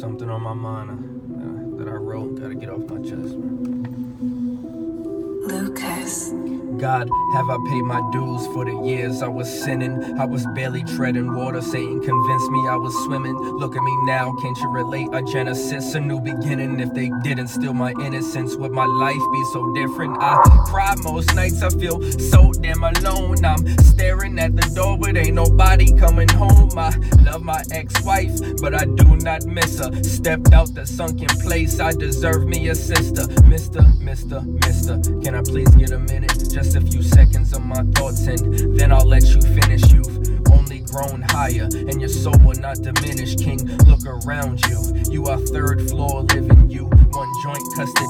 something on my mind uh, that I wrote. Gotta get off my chest. Lucas. God, have I paid my dues for the years I was sinning? I was barely treading water. Satan convinced me I was swimming. Look at me now, can't you relate? A genesis, a new beginning. If they didn't steal my innocence, would my life be so different? I cry most nights, I feel so damn alone. I'm staring at the door, but ain't nobody coming home. I love my ex wife, but I do not miss her. Stepped out the sunken place, I deserve me a sister. Mister, mister, mister, can I please get a minute? Just a few seconds of my thoughts, and then I'll let you finish. You've only grown higher, and your soul will not diminish. King, look around you. You are third floor living, you one joint custody,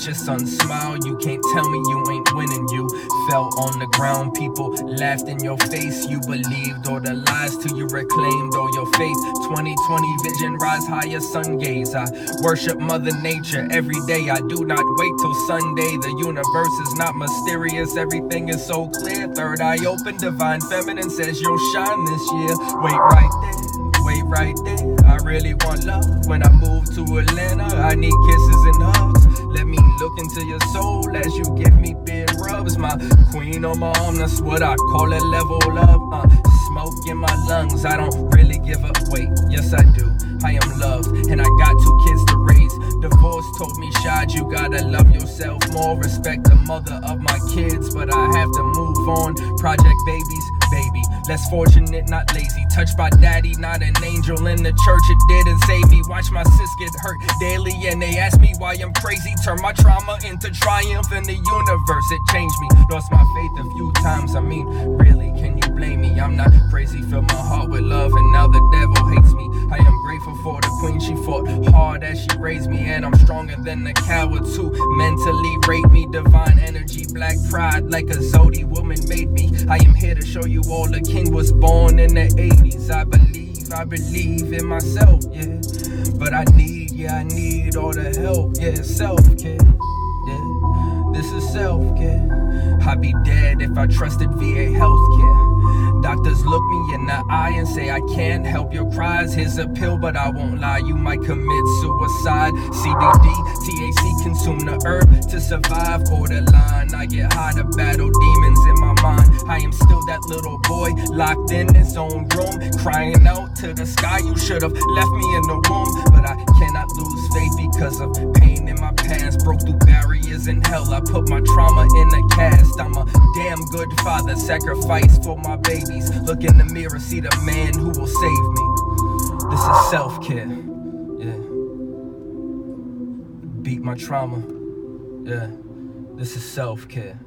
At your son smile. You can't tell me you ain't winning. You fell on the ground, people laughed in your face. You believed all the lies till you reclaimed all your faith. 2020 vision, rise higher, sun gaze. I worship Mother Nature every day. I do not wait till Sunday. The universe is not mysterious, everything is so clear. Third eye open, divine feminine says you'll shine this year. Wait right there wait right there. I really want love. When I move to Atlanta, I need kisses and hugs. Let me look into your soul as you give me big rubs. My queen on my arm, that's what I call a level up. Uh, smoke in my lungs, I don't really give up. Wait, yes I do. I am loved, and I got two kids to raise. Divorce told me, Shad, you gotta love yourself more. Respect the mother of my kids, but I have to move on. Project babies. Less fortunate, not lazy. Touched by daddy, not an angel in the church. It didn't save me. Watch my sis get hurt daily, and they ask me why I'm crazy. Turn my trauma into triumph in the universe. It changed me. Lost my faith a few times. I mean, really, can you blame me? I'm not crazy. Fill my heart with love, and now the devil hates me. I am grateful for the queen. She fought hard as she raised me, and I'm stronger than the cowards who mentally rape me. Divine energy, black pride, like a Zodi woman made to show you all the king was born in the 80s. I believe, I believe in myself, yeah. But I need, yeah, I need all the help, yeah, self care, yeah. This is self care. I'd be dead if I trusted VA healthcare. Doctors look me in the eye and say I can't help your cries. Here's a pill, but I won't lie, you might commit suicide. CBD, THC, consume the herb to survive. Borderline, I get high to battle demons in my locked in his own room, crying out to the sky. You should have left me in the womb, but I cannot lose faith because of pain in my past. Broke through barriers in hell. I put my trauma in a cast. I'm a damn good father, sacrifice for my babies. Look in the mirror, see the man who will save me. This is self care. Yeah. Beat my trauma. Yeah. This is self care.